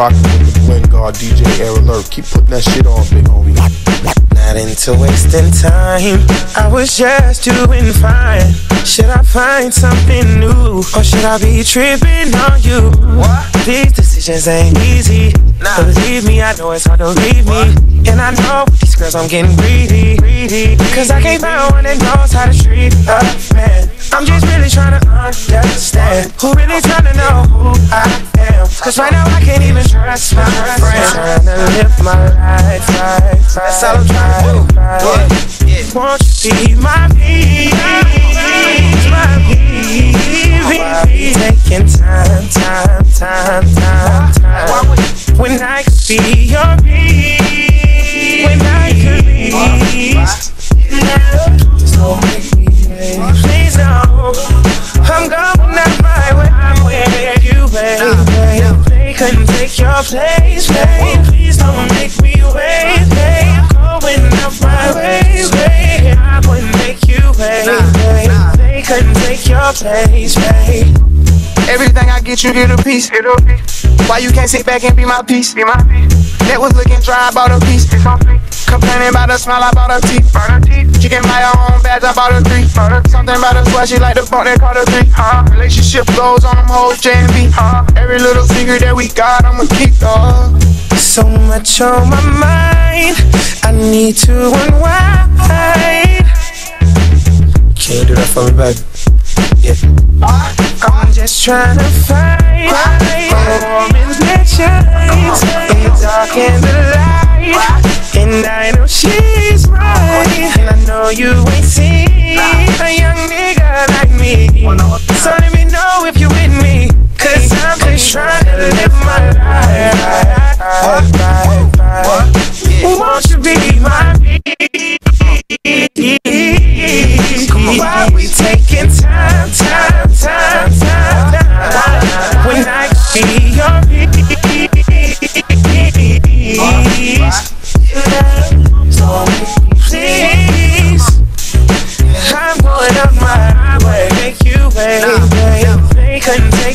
Rockin' with the Blend Guard DJ Air Alert. Keep putting that shit on, big homie. Not into wasting time. I was just doing fine. Should I find something new? Or should I be tripping on you? What? These decisions ain't easy. Nah. Believe me, I know it's hard to leave me. And I know with these girls, I'm getting greedy. greedy. Cause I can't find one that knows how to treat a man. I'm just really trying to understand who really trying to know who I am. Cause right now I can't even trust my friends. Trying to live my life, life, That's all I'm trying to do. Won't you be my peace, my peace? Taking time, time, time, time, time. When I could be your peace, when I could be. Just couldn't take your place, babe. Please don't make me wait, babe. Going out my way, babe. I wouldn't make you wait, babe. They couldn't take your place, babe. Everything I get, you get a piece. Why you can't sit back and be my piece? Be my piece. That was looking dry, I bought a piece. Complaining about the smell, I bought a teeth. She can buy her own badge, I bought a three. Something about her sweat, she like the funk, they call her three. Relationship goes on them hoes, J and B. Every little secret that we got, I'ma keep, dog. So much on my mind, I need to unwind. Can you do that for me, baby? Yeah. I'm just trying to find she's right. And I know you ain't seen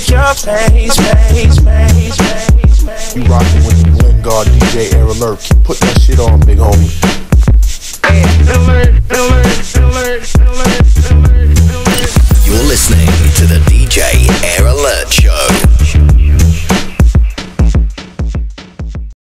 with your face. You rockin' with the Blend Guard DJ Air Alert. Keep putting that shit on, big homie. You're listening to the DJ Air Alert Show.